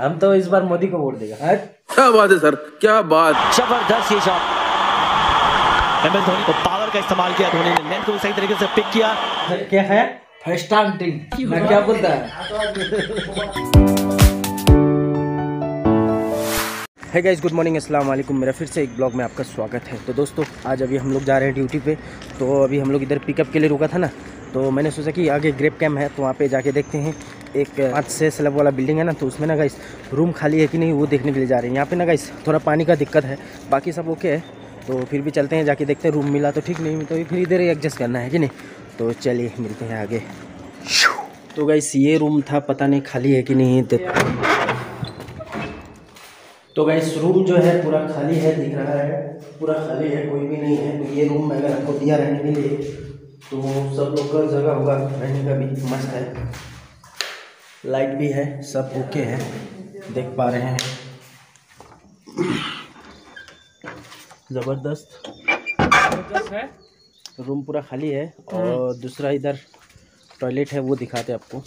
हम तो इस बार मोदी को वोट देगा। क्या बात है सर क्या बात। ज़बरदस्त ये शॉट एम एस धोनी को पावर का इस्तेमाल किया धोनी ने लेंथ को सही तरीके से पिक किया। क्या है? फ़र्स्ट टाइम टीम मैं क्या बोलता है? है गाइज़ गुड मॉर्निंग अस्सलाम वालेकुम मेरा फिर से एक ब्लॉग में आपका स्वागत है। तो दोस्तों आज अभी हम लोग जा रहे हैं ड्यूटी पे। तो अभी हम लोग इधर पिकअप के लिए रुका था ना। तो मैंने सोचा कि आगे ग्रेप कैम्प है तो वहाँ पे जाके देखते हैं। एक पाँच से स्लब वाला बिल्डिंग है ना तो उसमें ना गाइस रूम खाली है कि नहीं, वो देखने के लिए जा रहे हैं। यहाँ पे ना गाइस थोड़ा पानी का दिक्कत है, बाकी सब ओके है। तो फिर भी चलते हैं, जाके देखते हैं रूम मिला तो ठीक, नहीं तो फिर इधर ही एडजस्ट करना है कि नहीं। तो चलिए, मिलते हैं आगे। तो गाइस ये रूम था, पता नहीं खाली है कि नहीं तो गाइस रूम जो है, पूरा खाली है, दिख रहा है। पूरा खाली है, कोई भी नहीं है। तो ये रूम अगर हमको दिया रहने के लिए तो सब लोग का जगह होगा, रहने का भी, मस्त है। लाइट भी है सब ओके है देख पा रहे हैं। ज़बरदस्त। है। रूम पूरा खाली है और दूसरा इधर टॉयलेट है वो दिखाते आपको।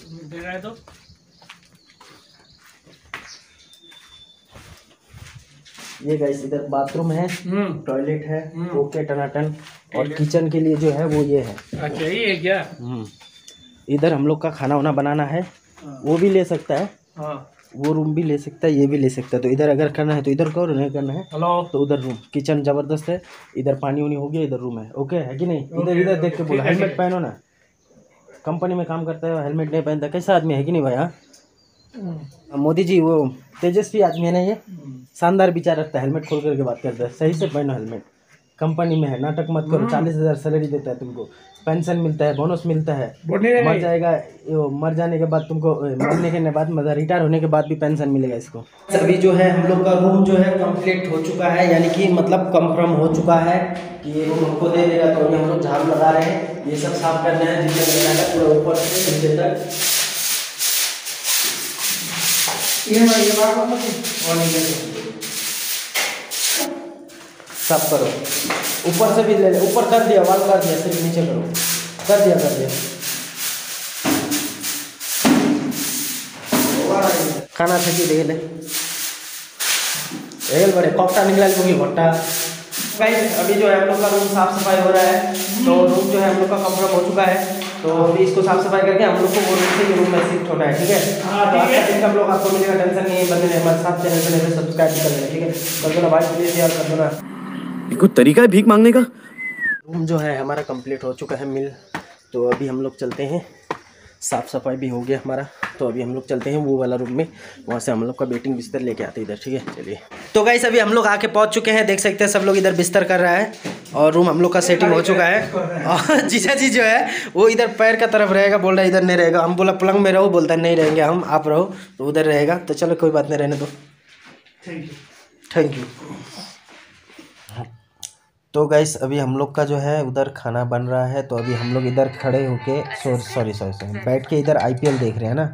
ये गाइस इधर बाथरूम है टॉयलेट है ओके टनाटन। और किचन के लिए जो है वो ये है। अच्छा ये क्या? हम्म। इधर हम लोग का खाना वाना बनाना है। वो भी ले सकता है। हाँ। वो रूम भी ले सकता है ये भी ले सकता है। तो इधर अगर करना है तो इधर करो नहीं करना है हेलो तो उधर रूम किचन ज़बरदस्त है इधर पानी उनी हो गया इधर रूम है। ओके है कि नहीं? इधर इधर देख के बोलो। हेलमेट पहनो ना। कंपनी में काम करता है हेलमेट नहीं पहनता। कैसा आदमी है कि नहीं भाई हाँ मोदी जी वो तेजस्वी आदमी है ना ये? शानदार विचार रखता है हेलमेट खोल करके बात करता है। सही से पहनो हेलमेट कंपनी में है नाटक मत करो चालीस हज़ार सैलरी देता है तुमको। पेंशन मिलता है बोनस मिलता है। मर जाएगा यो, मर जाने के बाद तुमको मरने के बाद मतलब रिटायर होने के बाद भी पेंशन मिलेगा इसको। अभी जो है हम लोग का रूम जो है कंप्लीट हो चुका है यानी कि मतलब कंफर्म हो चुका है कि ये रूम हमको दे देगा तो हम लोग झाड़ू लगा रहे हैं। ये सब साफ़ करना है जितने है पूरा ऊपर से नीचे तक। और नीचे से। साफ़ करो। ऊपर से भी ले ले ऊपर कर दिया वाल कर दिया सिर्फ़ नीचे करो। कर दिया कर दिया। खाना थकी देख ले। एगल बड़े कपटा निकला लोगी भट्टा। गाइस अभी जो है हम लोग का रूम साफ़ सफ़ाई हो रहा है तो रूम जो है हम लोग का कंफर्म हो चुका है तो अभी इसको साफ़ सफ़ाई करके हम लोग को वो रूम से रूम में शिफ्ट होना है ठीक है? तो आज का दिन का ब्लॉग आपको मिलेगा टेंशन नहीं है बंदे ने हमारे साथ चैनल पे नहीं सब्सक्राइब कर लेना ठीक है? कर दो ना भाई प्लीज़ यार कर दो ना। कोई तरीका है भीख मांगने का? रूम जो है हमारा कंप्लीट हो चुका है मिल तो अभी हम लोग चलते हैं। साफ़ सफ़ाई भी हो गया हमारा। तो अभी हम लोग चलते हैं वो वाला रूम में। वहाँ से हम लोग का बेटिंग बिस्तर लेके आते हैं इधर ठीक है? चलिए। तो गाइस अभी हम लोग आके पहुँच चुके हैं। देख सकते हैं सब लोग इधर बिस्तर कर रहा है। और रूम हम लोग का सेटिंग हो चुका है। और जीजा जी जो है वो इधर पैर का तरफ़ रहेगा बोल रहा है इधर नहीं रहेगा। हम बोला पलंग में रहो बोलता है नहीं रहेंगे हम आप रहो। तो उधर रहेगा। तो चलो कोई बात नहीं रहने दो। थैंक यू थैंक यू तो गाइस अभी हम लोग का जो है उधर खाना बन रहा है तो अभी हम लोग इधर खड़े होके सॉरी सॉरी सॉरी सॉरी बैठ के इधर आईपीएल देख रहे हैं ना?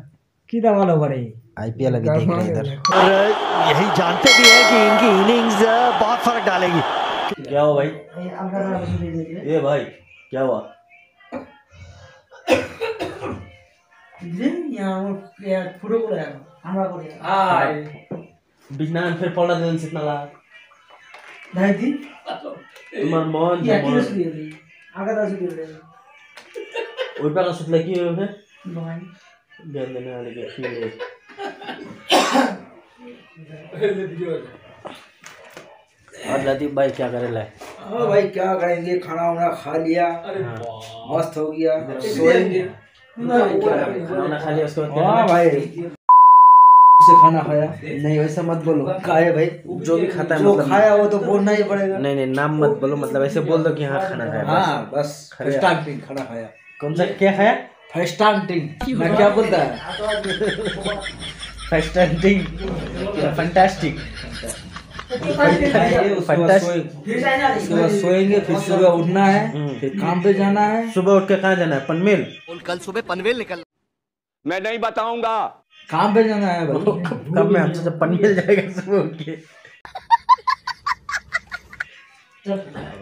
आईपीएल अभी देख रहे हैं इधर। और यही जानते भी कि इनकी इनिंग्स बहुत फ़र्क डालेगी। क्या हुआ भाई? ये भाई क्या हुआ? बिज़नेस फिर সিতনা লা তোমার মন যে মন ওই পাকা সুতলে কি হবে জ্ঞান দেনে वाले के কি হবে और लतीफ भाई क्या करे ला हाँ भाई क्या करेंगे खाना वाना खा लिया मस्त हो गया सोएंगे खाना खा लिया उसके बाद हाँ क्या भाई से खाना खाया। नहीं वैसा मत बोलो। खाए भाई जो भी खाता है जो मतलब। खाया वो तो बोलना ही पड़ेगा। नहीं नहीं नाम मत बोलो मतलब ऐसे बोल दो कि हाँ खाना खाया हाँ बस फ़र्स्ट टाइम खाना खाया। कौन सा? क्या खाया? फ़र्स्ट मैं क्या बोलता है? फैस्टेंटिंग फैंटास्टिक सोएँगे उसके बाद सोएँगे फिर सुबह उठना है फिर काम पे जाना है। सुबह उठ के कहाँ जाना है? पनवेल। कल सुबह पनवेल निकल मैं नहीं बताऊँगा। काम पे जाना है भाई। कब मैं हमसे जब पनमेल जाएगा सुबह उठ के।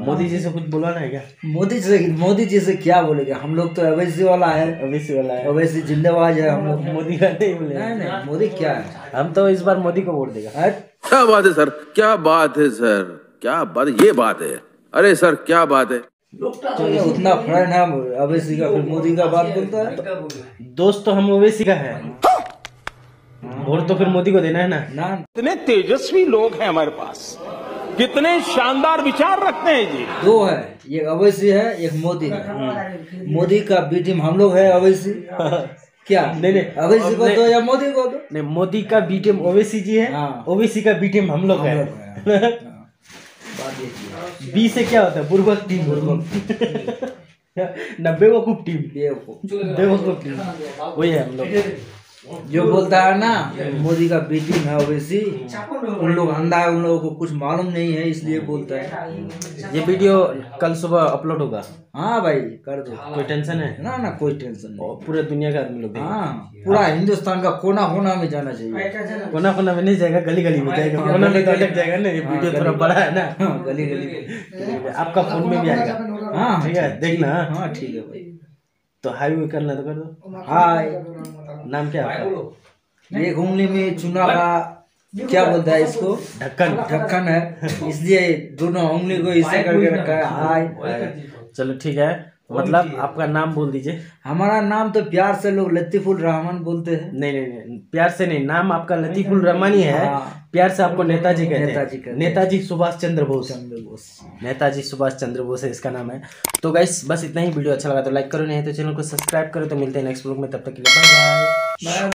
मोदी जी से कुछ बुलाना है क्या? मोदी जी से मोदी जी से क्या बोलेंगे? हम लोग तो अवैसी वाला है। अभी से वाला है। अवैसी जिंदाबाज है हम लोग। मोदी का नहीं बोले नहीं नहीं मोदी क्या है? हम तो इस बार मोदी को वोट देगा। हट क्या बात है सर? क्या बात है सर? क्या बात ये बात है। अरे सर क्या बात है? तो ये उतना फ्रेंड है अवैसी का फिर मोदी का बात बोलता है। दोस्त तो हम ओवैसी का है। वोट तो फिर मोदी को देना है ना? ना। कितने तेजस्वी लोग हैं हमारे पास। कितने शानदार विचार रखते हैं जी। दो है एक अवैसी है एक मोदी है। मोदी का बी टीम हम लोग है अवैसी। क्या? नहीं, नहीं। अवैसी को दो या मोदी को दो? नहीं मोदी का बी टीम ओवैसी जी है हाँ। ओवैसी का बी टीम हम लोग है है। बी से क्या होता है? बुर्बक टीम। न बेवकूफ़ टीम। बेवकूफ़। बेवकूफ़ टीम। वही है हम लोग। जो बोलता है ना मोदी का बी टीम है ओवैसी उन लोग अंधा है उन लोगों को कुछ मालूम नहीं है इसलिए बोलता है। ये वीडियो कल सुबह अपलोड होगा। हाँ भाई कर दो। कोई टेंशन है? ना ना कोई टेंशन नहीं। पूरे दुनिया का आदमी लोग हाँ पूरा हिंदुस्तान का कोना कोना में जाना चाहिए। कोना कोना में नहीं जाएगा गली गली में जाएगा। कोना में तो अटक जाएगा ना ये हाँ, वीडियो थोड़ा बड़ा है ना। हाँ गली गली में आपका फ़ोन में भी आएगा। हाँ ठीक है देखना। हाँ। हाँ ठीक है भाई। तो हाई वे करना तो कर दो। हाय। नाम क्या है ये घूमने उंगली में चुना का क्या बोलता है इसको? ढक्कन ढक्कन है। इसलिए दोनों उंगली को इसे करके रखा है। हाय। चलो ठीक है। मतलब आपका नाम बोल दीजिए। हमारा नाम तो प्यार से लोग लतीफुल रहमान बोलते हैं। नहीं नहीं नहीं प्यार से नहीं नाम आपका लतीफुल रहमान ही है। हाँ। प्यार से आपको नेताजी कहते नेताजी हैं कहते हैं। नेताजी सुभाष चंद्र बोस। चंद्र बोस। नेताजी सुभाष चंद्र बोस है इसका नाम है। तो गाइस बस इतना ही। वीडियो अच्छा लगा तो लाइक करो नहीं तो चैनल को सब्सक्राइब करो। तो मिलते हैं नेक्स्ट ब्लॉग में तब तक के लिए बाय बाय